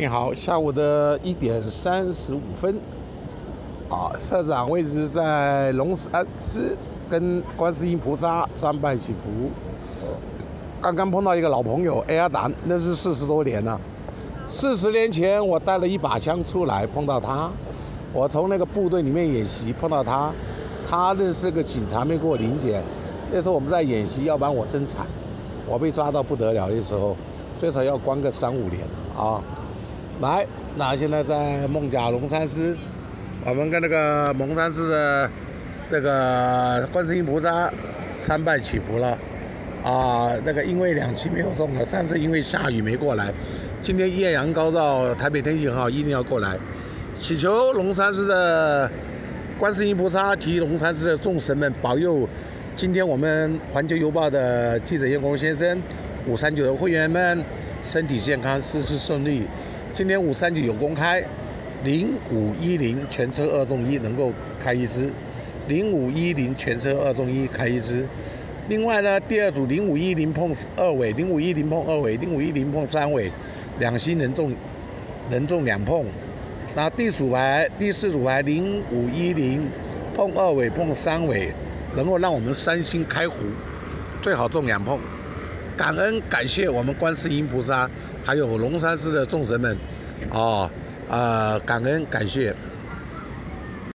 你好，下午的一点三十五分，啊，社长位置在龙山寺跟观世音菩萨参拜祈福。刚刚碰到一个老朋友，哎呀胆，那是四十多年了。四十年前我带了一把枪出来，碰到他，我从那个部队里面演习碰到他，他认识个警察没给我临检，那时候我们在演习，要不然我真惨，我被抓到不得了的时候，最少要关个三五年啊。来，那现在在孟甲龙山寺，我们跟那个蒙山寺的这个观世音菩萨参拜祈福了。啊，那个因为两期没有中了，上次因为下雨没过来，今天艳阳高照，台北天气很好，一定要过来，祈求龙山寺的观世音菩萨及龙山寺的众神们保佑，今天我们环球邮报的记者叶光先生，五三九的会员们身体健康，事事顺利。今天五三九有公开，零五一零全车二中一能够开一支，零五一零全车二中一开一支。另外呢，第二组零五一零碰二尾，零五一零碰二尾，零五一零碰三尾，两星能中，能中两碰。那第组牌第四组牌零五一零碰二尾碰三尾，能够让我们三星开胡，最好中两碰。感恩感谢我们观世音菩萨，还有龙山寺的众神们，哦，呃，感恩感谢。